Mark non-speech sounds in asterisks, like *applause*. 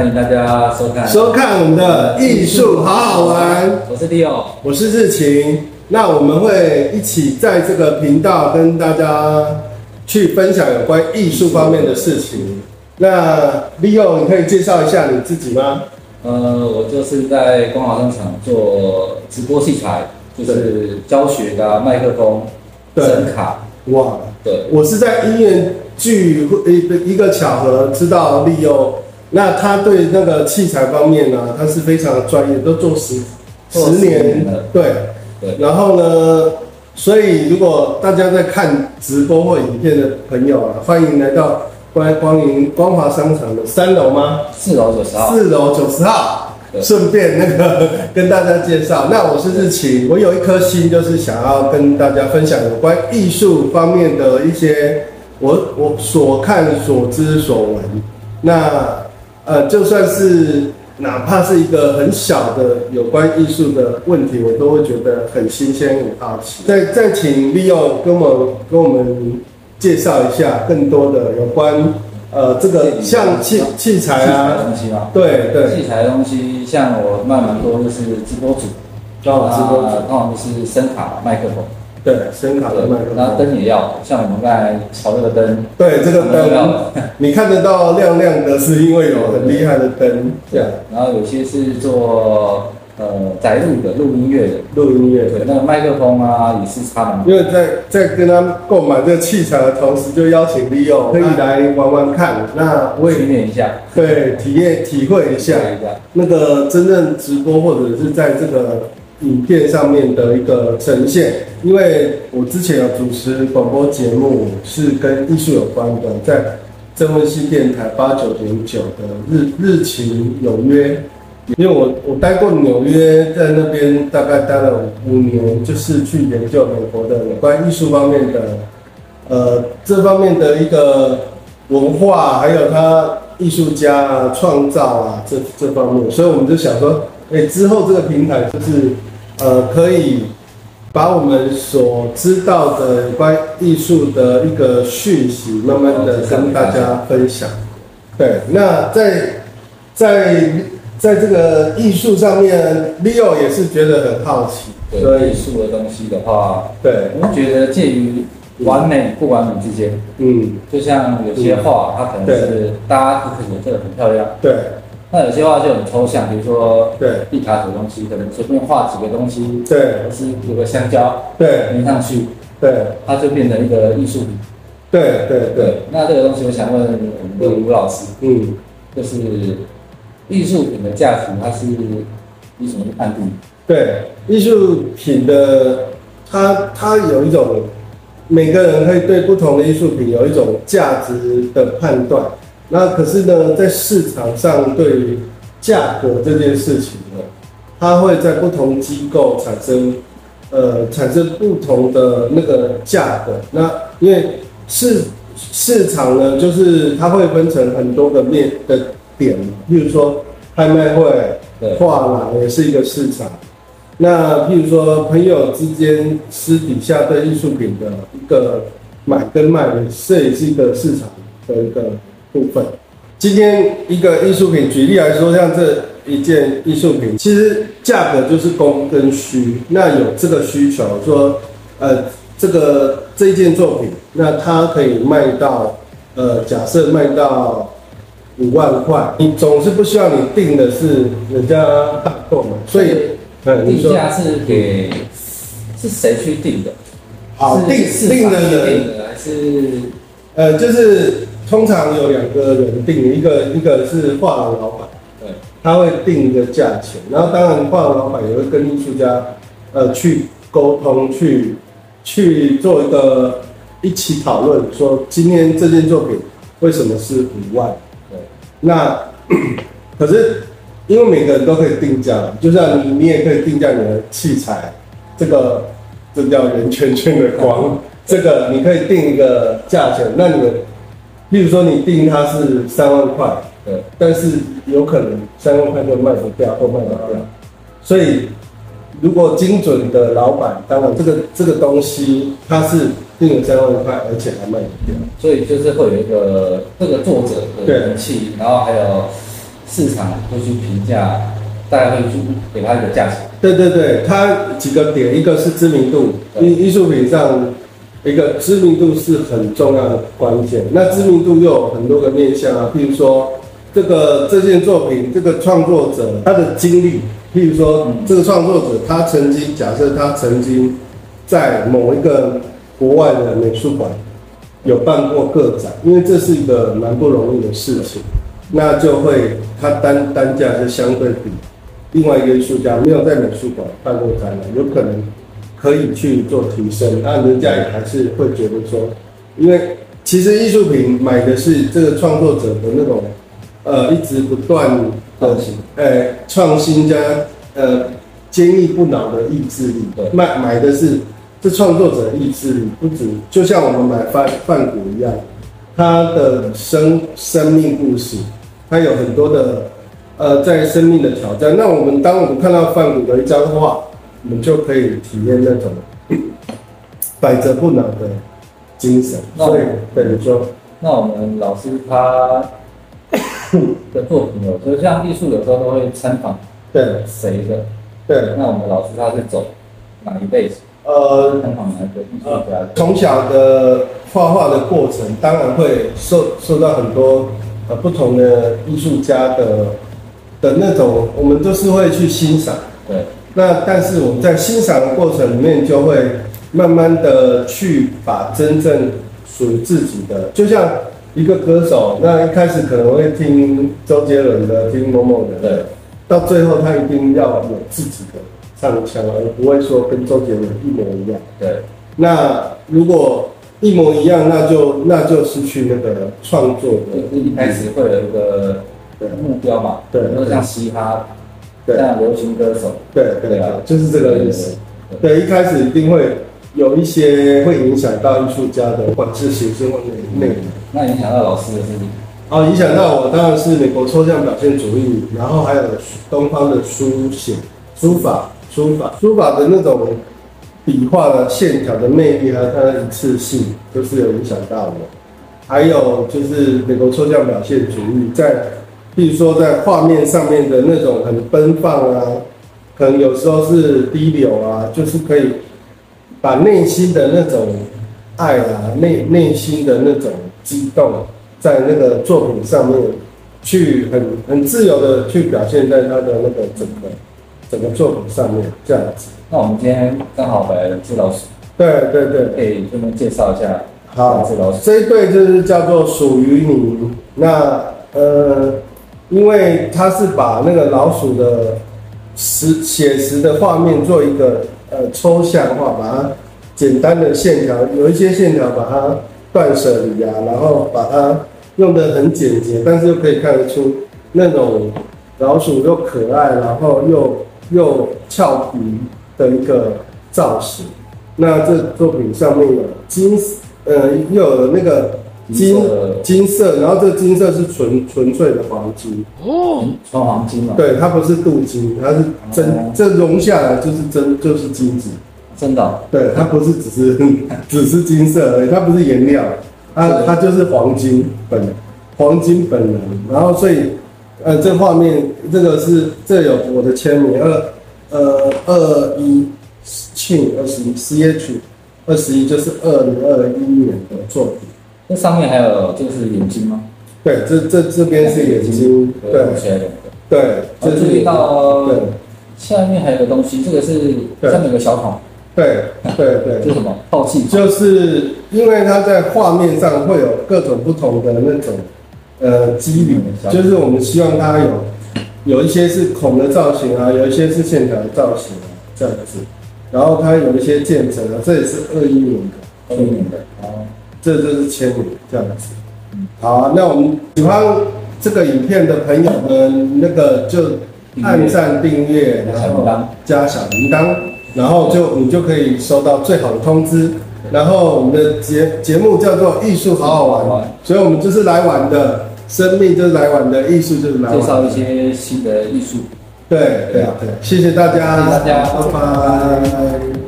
欢迎大家收看收看我们的艺术好好玩。我是 Leo，我是日晴。那我们会一起在这个频道跟大家去分享有关艺术方面的事情。那 Leo，你可以介绍一下你自己吗？呃，我就是在光华商场做直播器材，就是教学的啊麦克风、声卡，哇，对，我是在音乐剧会一个一个巧合知道 Leo，那他对那个器材方面呢，他是非常的专业，都做十十年年了，对。对然后呢，所以如果大家在看直播或影片的朋友啊，欢迎来到光光临光华商场的三楼吗？四楼九十号，四楼九十号。顺便那个跟大家介绍，那我是日奇，我有一颗心，就是想要跟大家分享有关艺术方面的一些我我所看所知所闻。那呃，就算是哪怕是一个很小的有关艺术的问题，我都会觉得很新鲜、很好奇。再再请 Leo 跟我跟我们介绍一下更多的有关呃这个像器器材器材的啊，东西啊？对对，器材的东西，像我卖蛮多，就是直播组，哦直播组那通常就是声卡、麦克风，对，声卡的麦克然后。灯也要，像我们刚才炒这个灯，对，这个灯，*laughs* 你看得到亮亮的，是因为有很厉害的灯，对，然后有些是做呃宅录的，录音乐的，录音乐。对，那个麦克风啊也是差蛮多。因为在在跟他购买这个器材的同时，就邀请 Leo 可以来玩玩看。那我训也练一下，对体验体会一下那个真正直播或者是在这个影片上面的一个呈现。因为我之前有主持广播节目，是跟艺术有关的，在真文系电台八九点九的日日情有约。因为我我待过纽约，在那边大概待了五年，就是去研究美国的有关艺术方面的，呃，这方面的一个文化，还有他艺术家啊、创造啊这这方面，所以我们就想说，哎、之后这个平台就是呃，可以把我们所知道的有关艺术的一个讯息，慢慢的跟大家分享。对，那在在在这个艺术上面，Leo 也是觉得很好奇，所以对艺术的东西的话，对，我们觉得介于完美不完美之间。嗯，就像有些画，它可能是大家可能觉得很漂亮，对那有些画就很抽象，比如说对毕卡索东西，可能随便画几个东西，对或是有个香蕉对粘上去，对它就变成一个艺术品。对对对，那这个东西，我想问我们的吴老师，嗯，就是艺术品的价值，它是以什么去判定？对，艺术品的它它有一种，每个人会对不同的艺术品有一种价值的判断。那可是呢，在市场上对于价格这件事情呢，它会在不同机构产生呃产生不同的那个价格。那因为市市场呢，就是它会分成很多个面的点，比如说拍卖会、画廊也是一个市场。那譬如说朋友之间私底下对艺术品的一个买跟卖，这也是一个市场的一个部分。今天一个艺术品，举例来说，像这一件艺术品，其实价格就是供跟需。那有这个需求，说呃这个这一件作品，那它可以卖到呃假设卖到五万块，你总是不希望你定的是人家大购嘛，所以呃你说定价是给是谁去定的？好定是定的人定的还是呃就是通常有两个人定，一个一个是画廊老板。对他会定一个价钱，然后当然画廊老板也会跟艺术家呃去沟通，去去做一个一起讨论，说今天这件作品为什么是五万？对那 *coughs* 可是因为每个人都可以定价，就像你你也可以定价你的器材，这个这叫圆圈圈的光，这个你可以定一个价钱，那你们，例如说你定它是三万块。对但是有可能三万块就卖不掉或卖不掉，所以如果精准的老板，当然这个这个东西它是定了三万块，而且还卖不掉。所以就是会有一个这个作者的对人气，然后还有市场会去评价，大家会去给他一个价钱。对对对，它几个点，一个是知名度，艺艺术品上一个知名度是很重要的关键。那知名度又有很多个面向啊，譬如说这个这件作品，这个创作者他的经历，譬如说这个创作者他曾经假设他曾经在某一个国外的美术馆有办过个展，因为这是一个蛮不容易的事情，那就会他单单价就相对比另外一个艺术家没有在美术馆办过展览，有可能可以去做提升，那人家也还是会觉得说，因为其实艺术品买的是这个创作者的那种呃一直不断的呃创新加呃坚毅不挠的意志力对，买买的是这创作者意志力，不止就像我们买范范谷一样，他的生生命故事，他有很多的呃在生命的挑战。那我们当我们看到范谷的一张画，我们就可以体验那种百折不挠的精神。那所以等于说，那我们老师他的作品有，就像艺术有时候都会参访对谁的，对，那我们老师他是走哪一辈子，呃，参访哪一个艺术家？从小的画画的过程，当然会受受到很多呃不同的艺术家的的那种，我们都是会去欣赏。对，那但是我们在欣赏的过程里面，就会慢慢的去把真正属于自己的，就像一个歌手，那一开始可能会听周杰伦的，听某某的对，到最后他一定要有自己的唱腔，而不会说跟周杰伦一模一样。对，那如果一模一样，那就那就失去那个创作的就是一开始会有一个目标嘛，对比如说像嘻哈，对像流行歌手，对对啊，就是这个意思。对。一开始一定会有一些会影响到艺术家的，不管是形式或内内容。那影响到老师的是哦，影响到我当然是美国抽象表现主义，然后还有东方的书写、书法、书法、书法的那种笔画的线条的魅力，还有它的一次性，都是有影响到我。还有就是美国抽象表现主义，在比如说在画面上面的那种很奔放啊，可能有时候是低流啊，就是可以把内心的那种爱啊，内内心的那种激动，在那个作品上面去很很自由的去表现在他的那个整个整个作品上面，这样子。那我们今天刚好来了朱老师，对对对，可以顺便介绍一下好朱老师。这一对就是叫做属于你。那呃，因为他是把那个老鼠的实写实的画面做一个呃抽象化，把它简单的线条，有一些线条把它断舍离啊，然后把它用的很简洁，但是又可以看得出那种老鼠又可爱，然后又又俏皮的一个造型。那这作品上面有金，呃，又有那个金金色，然后这金色是纯纯粹的黄金，哦，纯黄金嘛，对，它不是镀金，它是真哦，这融下来就是真就是金子，真的哦？对，它不是只是 *laughs* 只是金色而已，它不是颜料，它它就是黄金本黄金本人，然后所以呃这画面这个是这有我的签名二呃二一庆二十一 C H 二十一就是二零二一年的作品，这上面还有就是眼睛吗？对，这这这边是眼睛，对。对，我这是注意到对下面还有个东西，这个是对下面有个小孔，对对 *laughs* 对是什么？透气。就是因为它在画面上会有各种不同的那种呃肌理，就是我们希望它有有一些是孔的造型啊，有一些是线条的造型啊，这样子。然后它有一些渐层啊，这也是二一年的，二一年的。哦，这就是签名这样子。好啊，那我们喜欢这个影片的朋友们，那个就按赞、订阅，然后加小铃铛，然后就你就可以收到最好的通知。然后我们的节节目叫做艺术好好玩，所以我们就是来玩的，生命就是来玩的，艺术就是来玩的。介绍一些新的艺术。对对对，谢谢大家，谢谢大家拜拜。